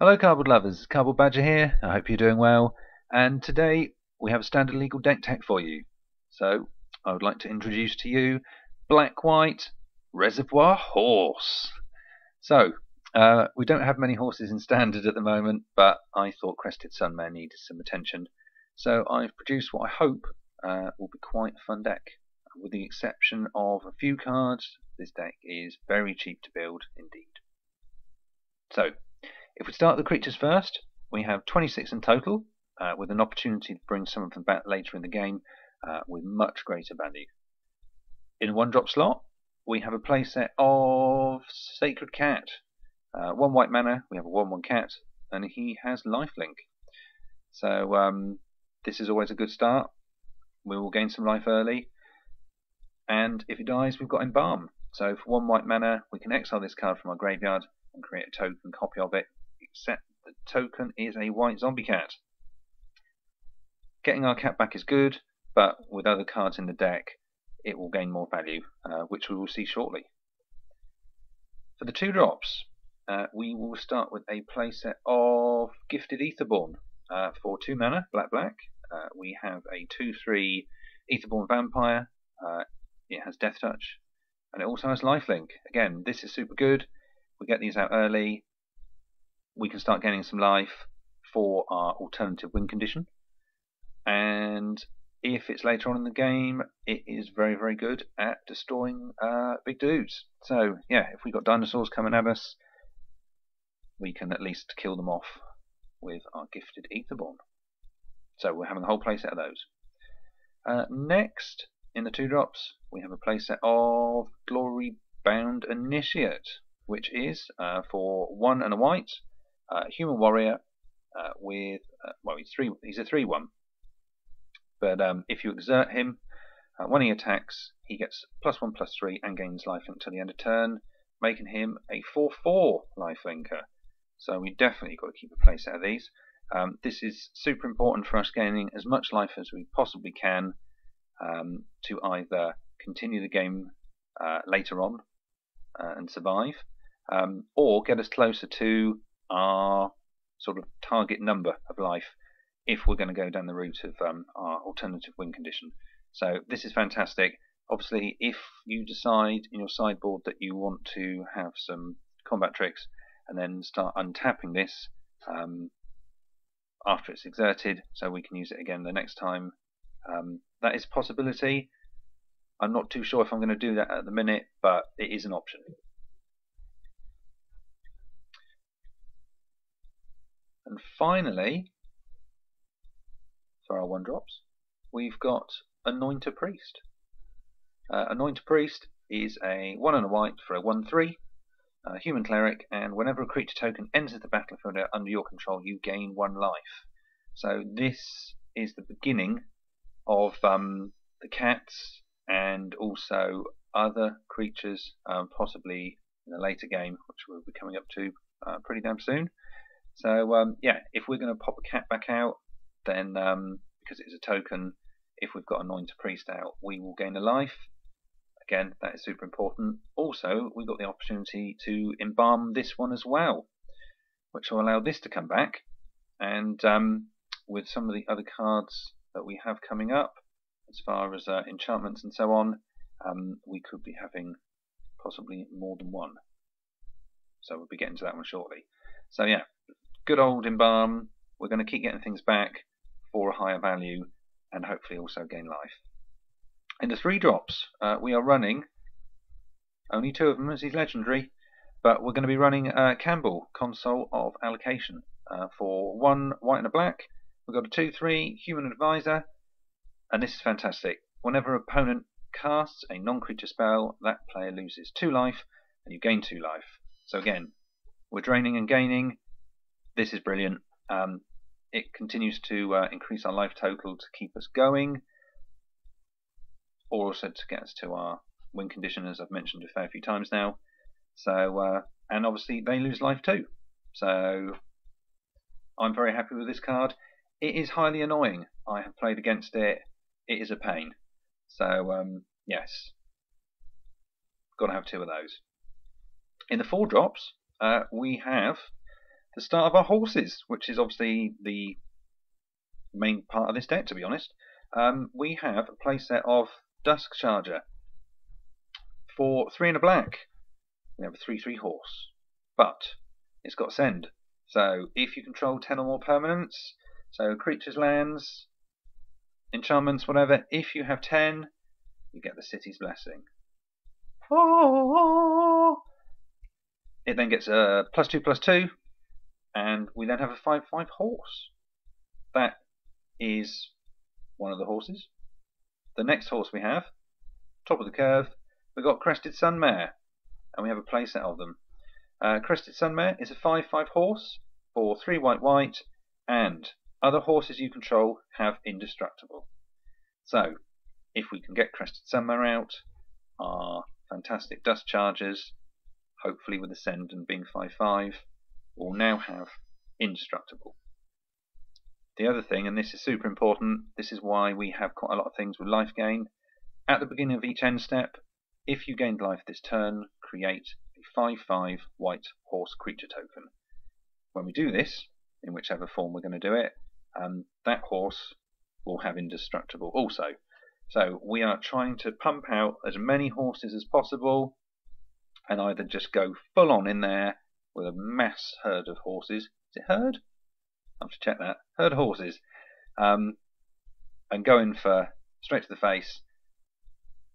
Hello cardboard lovers, Cardboard Badger here, I hope you're doing well, and today we have a standard legal deck tech for you. So, I would like to introduce to you Black White Reservoir Horse. So, uh, we don't have many horses in standard at the moment, but I thought Crested Sunmare needed some attention, so I've produced what I hope uh, will be quite a fun deck. With the exception of a few cards, this deck is very cheap to build indeed. So, if we start the creatures first, we have 26 in total, uh, with an opportunity to bring some of them back later in the game uh, with much greater value. In one drop slot, we have a playset of Sacred Cat. Uh, one white mana, we have a 1 1 cat, and he has lifelink. So, um, this is always a good start. We will gain some life early, and if he dies, we've got Embalm. So, for one white mana, we can exile this card from our graveyard and create a token copy of it except the token is a white zombie cat. Getting our cat back is good, but with other cards in the deck, it will gain more value, uh, which we will see shortly. For the two drops, uh, we will start with a playset of Gifted Aetherborn Uh, for two mana, black black, uh, we have a 2-3 Aetherborn Vampire. Uh, it has Death Touch, and it also has Lifelink. Again, this is super good. We get these out early we can start gaining some life for our alternative win condition. And if it's later on in the game, it is very, very good at destroying uh, big dudes. So, yeah, if we've got dinosaurs coming at us, we can at least kill them off with our gifted Aetherborn. So we're having a whole playset of those. Uh, next, in the two drops, we have a playset of Glory Bound Initiate, which is uh, for one and a white, uh, human warrior uh, with uh, well he's three he's a three one. But um, if you exert him uh, when he attacks he gets plus one plus three and gains lifelink until the end of turn making him a 4-4 lifelinker so we definitely got to keep a place out of these. Um, this is super important for us gaining as much life as we possibly can um, to either continue the game uh, later on and survive um, or get us closer to our sort of target number of life if we're going to go down the route of um, our alternative win condition. So this is fantastic. Obviously, if you decide in your sideboard that you want to have some combat tricks and then start untapping this um, after it's exerted, so we can use it again the next time, um, that is possibility. I'm not too sure if I'm going to do that at the minute, but it is an option. And finally, for our one drops, we've got Anointer Priest. Uh, Anointer Priest is a 1 and a white for a 1 3 uh, human cleric, and whenever a creature token enters the battlefield under your control, you gain one life. So this is the beginning of um, the cats and also other creatures, um, possibly in a later game, which we'll be coming up to uh, pretty damn soon. So um, yeah, if we're going to pop a cat back out, then um, because it's a token, if we've got a Priest out, we will gain a life. Again, that is super important. Also, we've got the opportunity to embalm this one as well, which will allow this to come back. And um, with some of the other cards that we have coming up, as far as uh, enchantments and so on, um, we could be having possibly more than one. So we'll be getting to that one shortly. So yeah, good old embalm. We're going to keep getting things back for a higher value and hopefully also gain life. In the three drops, uh, we are running only two of them as he's legendary, but we're going to be running uh, Kambal, Consul of Allocation. Uh, for one white and a black, we've got a 2 3 human advisor, and this is fantastic. Whenever an opponent casts a non creature spell, that player loses two life, and you gain two life. So again, we're draining and gaining, this is brilliant. Um, it continues to uh, increase our life total to keep us going, or also to get us to our win condition, as I've mentioned a fair few times now. So, uh, and obviously they lose life too. So, I'm very happy with this card. It is highly annoying. I have played against it. It is a pain. So, um, yes, got to have two of those. In the four drops, uh, we have the start of our horses, which is obviously the main part of this deck, to be honest. Um, we have a playset of Dusk Charger for three and a black. We have a 3 3 horse, but it's got send. So if you control 10 or more permanents, so creatures, lands, enchantments, whatever, if you have 10, you get the city's blessing. It then gets a plus 2 plus 2, and we then have a 5 5 horse. That is one of the horses. The next horse we have, top of the curve, we've got Crested Sunmare, and we have a playset of them. Uh, Crested Sunmare is a 5-5 horse for 3 white white, and other horses you control have indestructible. So, if we can get Crested Sunmare out, our fantastic Dusk Chargers, hopefully with Ascend and being 5-5, will now have indestructible. The other thing, and this is super important, this is why we have quite a lot of things with life gain. At the beginning of each end step, if you gained life this turn, create a 5-5 white horse creature token. When we do this, in whichever form we're going to do it, um, that horse will have indestructible also. So we are trying to pump out as many horses as possible and either just go full on in there with a mass herd of horses. Is it herd? I have to check that. Herd horses. Um, and going for straight to the face.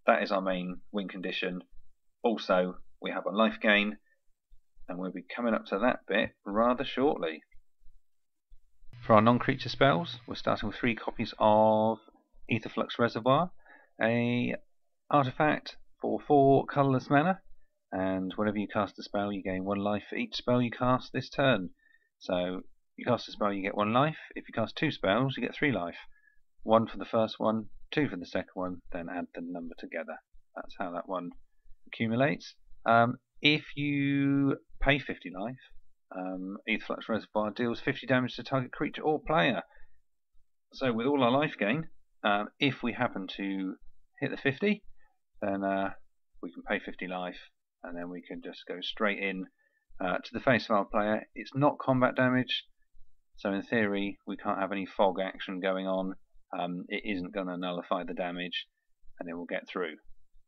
That is our main win condition. Also, we have a life gain, and we'll be coming up to that bit rather shortly. For our non-creature spells, we're starting with three copies of Aetherflux Reservoir, a artifact for four colourless mana, and whenever you cast a spell, you gain one life for each spell you cast this turn. So you cast a spell, you get one life. If you cast two spells, you get three life. One for the first one, two for the second one, then add the number together. That's how that one accumulates. Um, if you pay 50 life, um, Aetherflux Reservoir deals 50 damage to target creature or player. So with all our life gain, um, if we happen to hit the 50, then uh, we can pay 50 life, and then we can just go straight in uh, to the face of our player. It's not combat damage, so in theory, we can't have any fog action going on. Um, it isn't going to nullify the damage, and it will get through.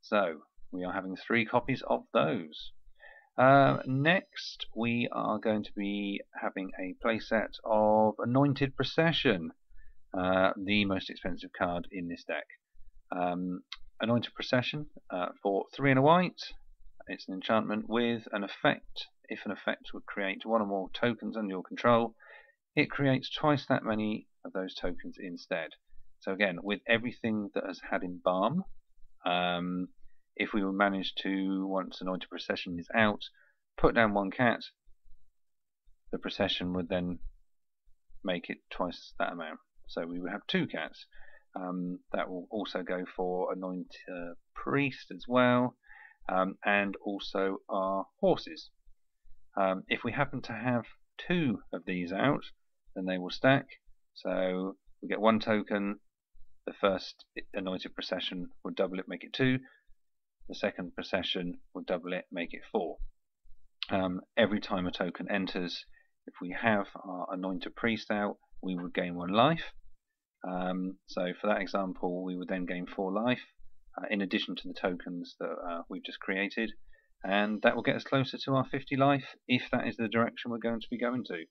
So we are having three copies of those. Uh, next, we are going to be having a playset of Anointed Procession, uh, the most expensive card in this deck. Um, Anointed Procession uh, for three and a white. It's an enchantment with an effect. If an effect would create one or more tokens under your control, it creates twice that many of those tokens instead. So again, with everything that has had embalm, um, if we would manage to, once anointed procession is out, put down one cat, the procession would then make it twice that amount. So we would have two cats. Um, that will also go for anointed uh, priest as well, um, and also our horses. Um, if we happen to have two of these out, then they will stack. So we get one token. The first anointed procession will double it, make it two. The second procession will double it, make it four. Um, every time a token enters, if we have our anointed priest out, we would gain one life. Um, so for that example, we would then gain four life, uh, in addition to the tokens that uh, we've just created. And that will get us closer to our 50 life, if that is the direction we're going to be going to.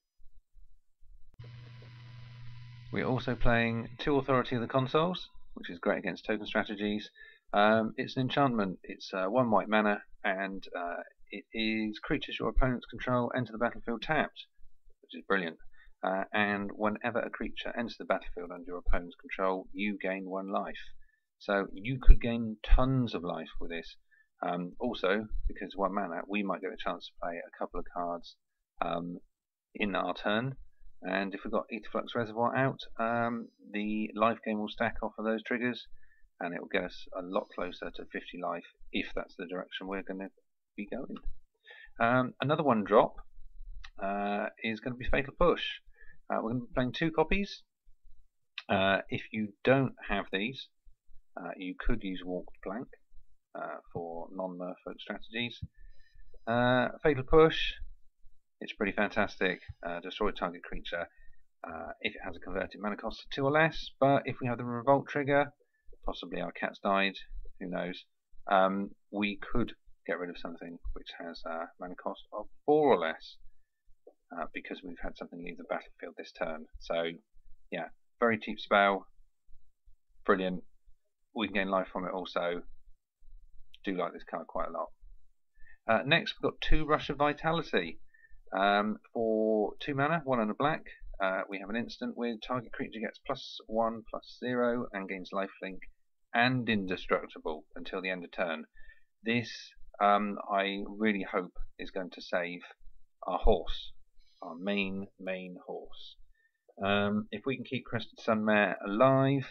We're also playing two Authority of the Consuls, which is great against token strategies. Um, it's an enchantment. It's uh, one white mana, and uh, it is creatures your opponents control enter the battlefield tapped, which is brilliant. Uh, and whenever a creature enters the battlefield under your opponent's control, you gain one life. So you could gain tons of life with this. Um, also, because one mana, we might get a chance to play a couple of cards um, in our turn and if we've got Aetherflux Reservoir out, um, the life gain will stack off of those triggers, and it will get us a lot closer to 50 life if that's the direction we're going to be going. Um, another one drop uh, is going to be Fatal Push. Uh, we're going to be playing two copies. Uh, if you don't have these, uh, you could use Walk the Plank uh, for non-merfolk strategies. Uh, Fatal Push It's pretty fantastic. Uh, destroy target creature uh, if it has a converted mana cost of 2 or less, but if we have the revolt trigger, possibly our cat's died, who knows, um, we could get rid of something which has a mana cost of 4 or less uh, because we've had something leave the battlefield this turn. So, yeah, very cheap spell, brilliant. We can gain life from it also. Do like this card quite a lot. Uh, next, we've got two Rush of Vitality. Um, for two mana, one and a black, uh, we have an instant with target creature gets plus one, plus zero, and gains lifelink and indestructible until the end of turn. This, um, I really hope, is going to save our horse, our main, main horse. Um, if we can keep Crested Sunmare alive,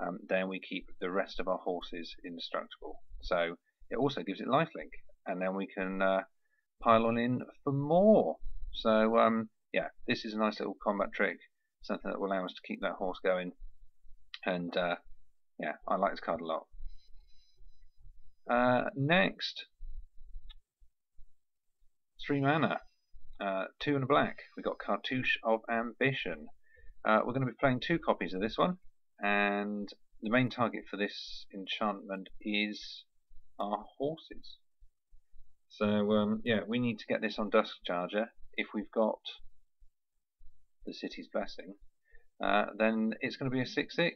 um, then we keep the rest of our horses indestructible. So it also gives it lifelink, and then we can uh, pile on in for more. So um, yeah, this is a nice little combat trick, something that will allow us to keep that horse going. And uh, yeah, I like this card a lot. Uh, next, three mana, uh, two and a black. We've got Cartouche of Ambition. Uh, we're going to be playing two copies of this one, and the main target for this enchantment is our horses. So um, yeah, we need to get this on Dusk Charger. If we've got the city's blessing, uh, then it's going to be a 6-6.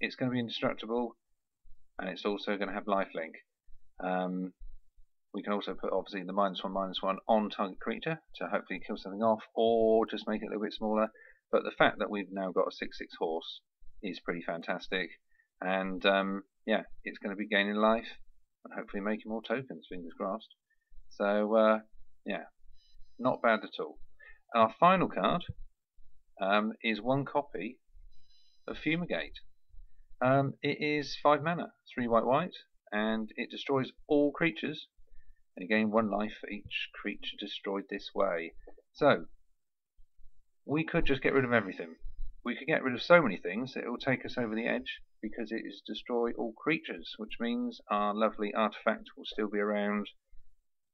It's going to be indestructible, and it's also going to have lifelink. Um, we can also put obviously the minus one minus one on target creature to hopefully kill something off, or just make it a little bit smaller. But the fact that we've now got a 6-6 horse is pretty fantastic, and um, yeah, it's going to be gaining life and hopefully making more tokens. Fingers crossed. So uh, yeah, not bad at all. Our final card um, is one copy of Fumigate. Um, it is 5 mana, 3 white white, and it destroys all creatures. And you gain 1 life for each creature destroyed this way. So, we could just get rid of everything. We could get rid of so many things it will take us over the edge because it is destroy all creatures, which means our lovely artifact will still be around.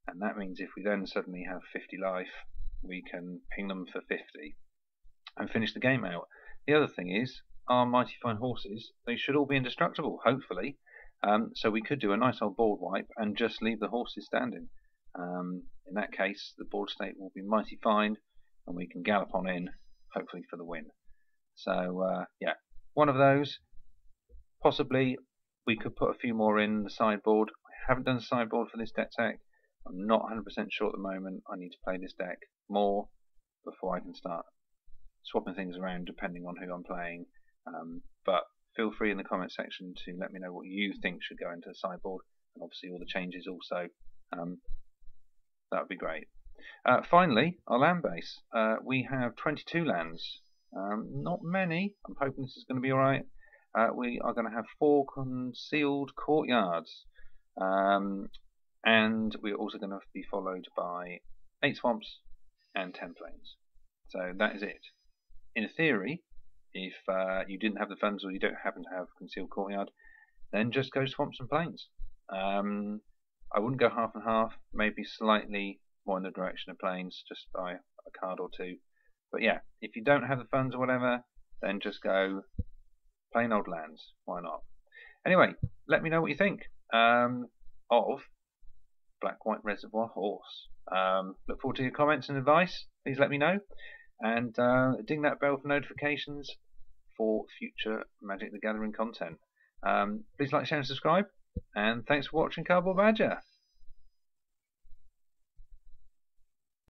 And that means if we then suddenly have 50 life, we can ping them for 50 and finish the game out. The other thing is, our mighty fine horses, they should all be indestructible, hopefully. Um, so we could do a nice old board wipe and just leave the horses standing. Um, in that case, the board state will be mighty fine, and we can gallop on in, hopefully for the win. So uh, yeah, one of those. Possibly we could put a few more in the sideboard. I haven't done the sideboard for this deck tech. I'm not 100% sure at the moment. I need to play this deck more before I can start swapping things around depending on who I'm playing. Um, but feel free in the comment section to let me know what you think should go into the sideboard, and obviously all the changes also. Um, that would be great. Uh, finally, our land base. Uh, we have 22 lands. Um, not many. I'm hoping this is going to be alright. Uh, we are going to have four concealed courtyards. Um, and we're also going to be followed by eight swamps and 10 plains. So that is it in theory, if uh, you didn't have the funds or you don't happen to have concealed courtyard, then just go swamps and plains. Um, I wouldn't go half and half, maybe slightly more in the direction of plains, just by a card or two. But yeah, if you don't have the funds or whatever, then just go plain old lands. Why not? Anyway, let me know what you think um, of Black White Reservoir Horse. Um, look forward to your comments and advice. Please let me know and uh, ding that bell for notifications for future Magic the Gathering content. Um, please like, share, and subscribe. And thanks for watching Cardboard Badger.